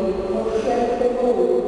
por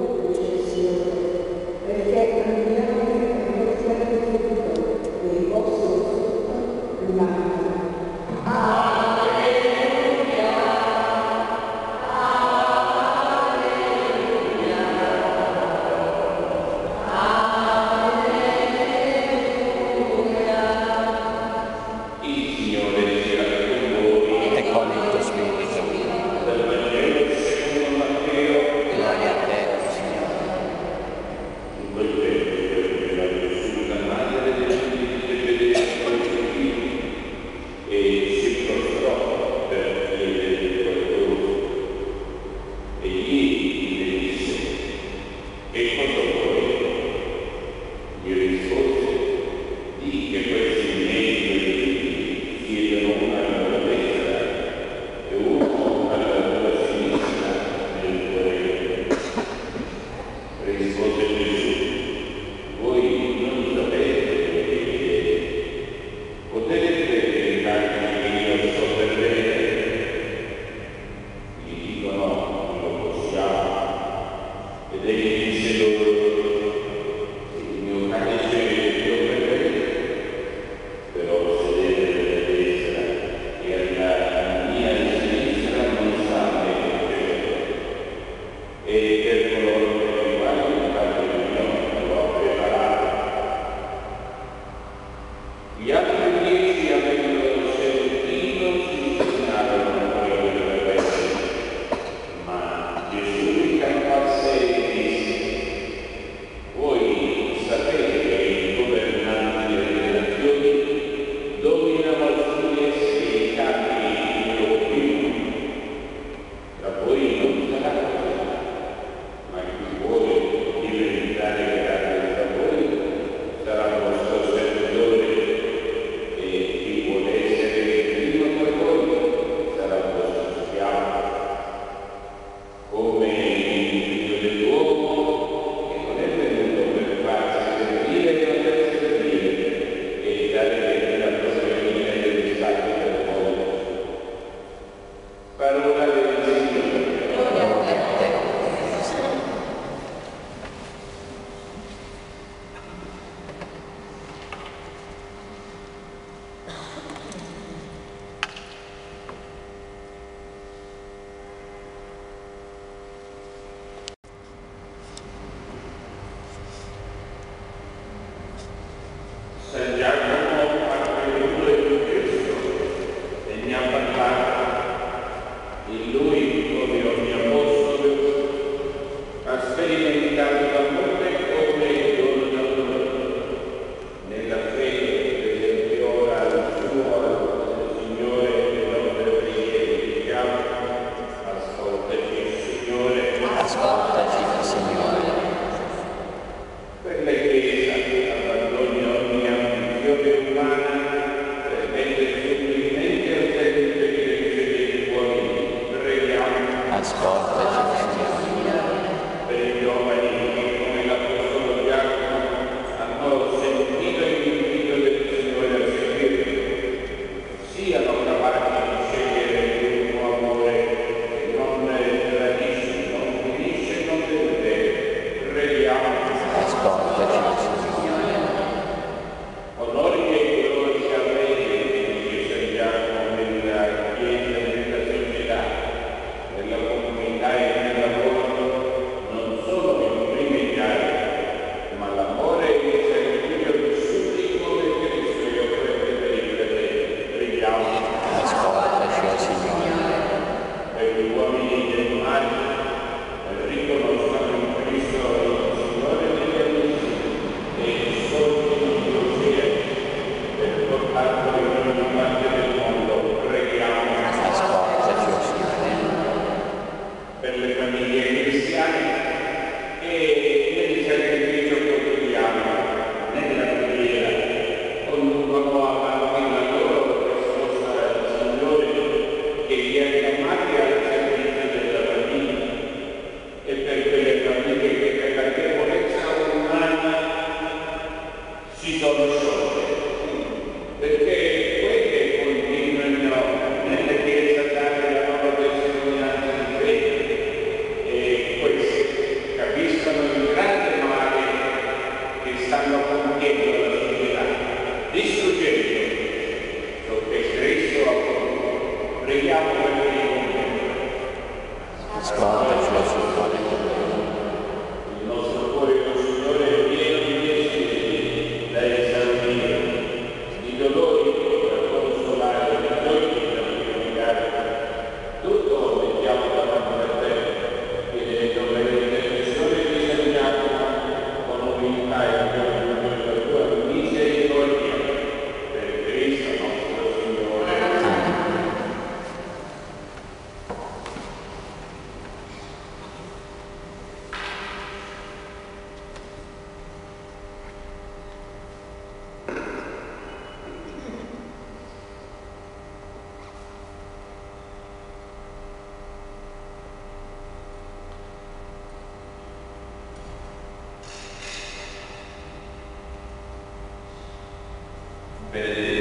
Pero,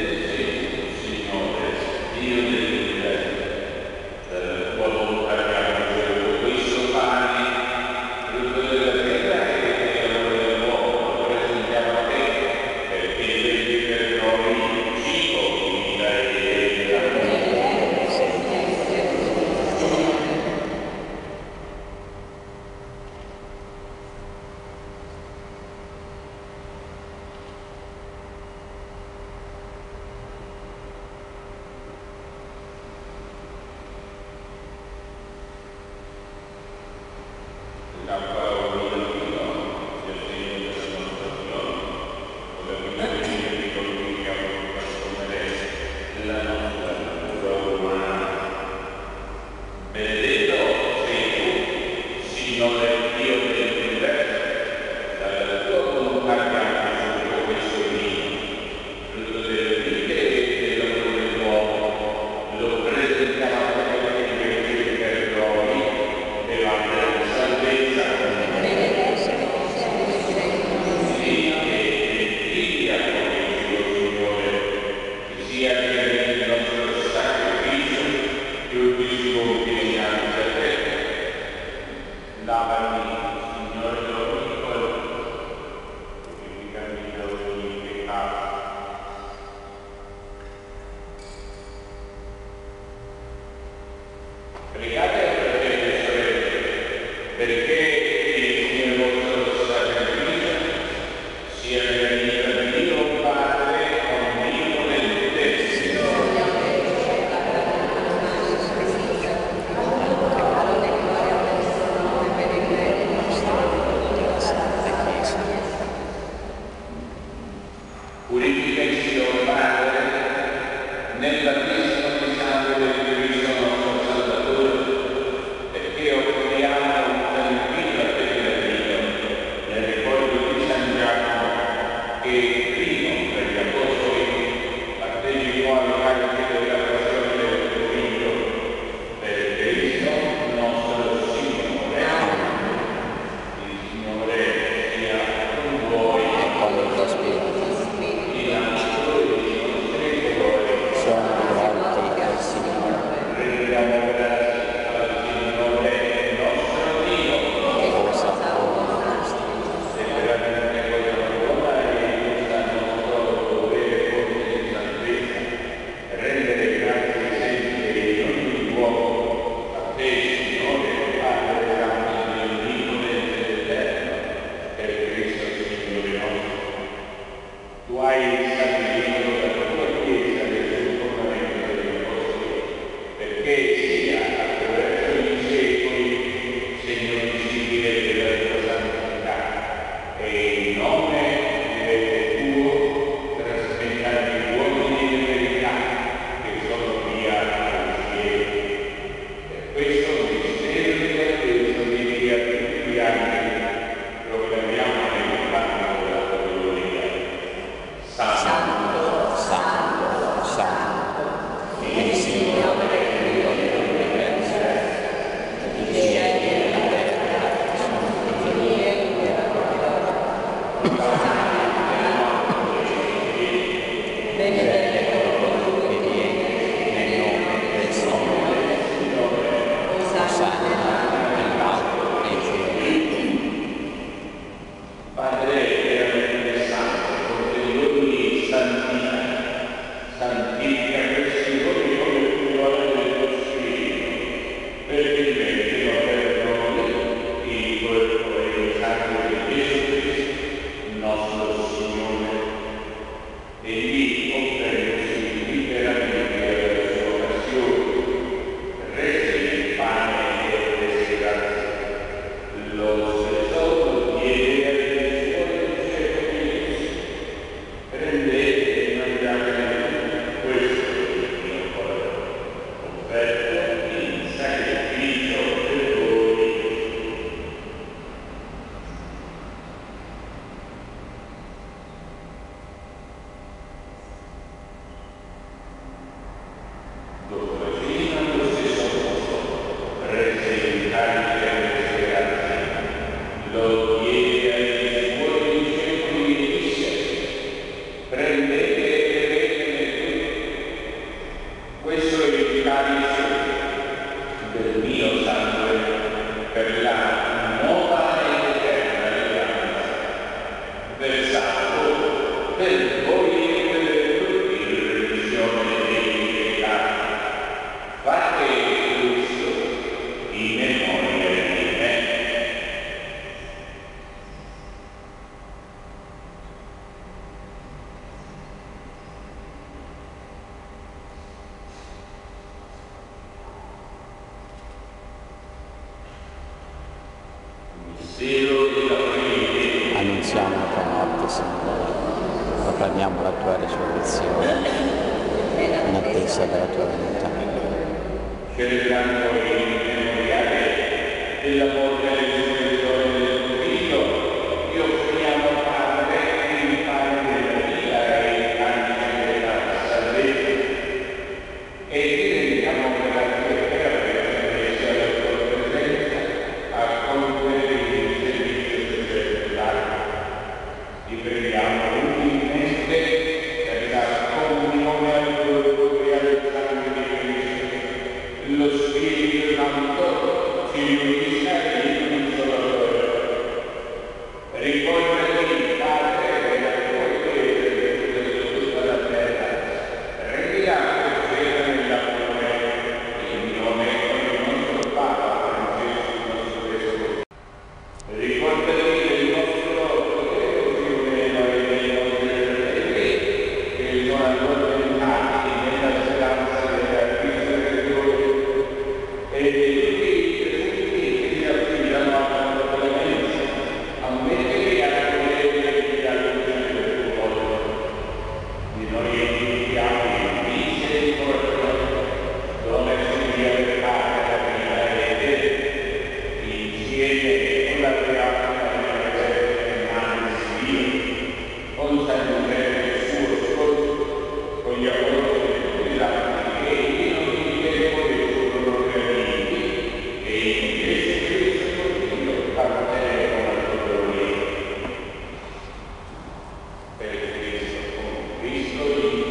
Yeah. pensa della tua volontà. Celebrando il memoriale della morte Amém.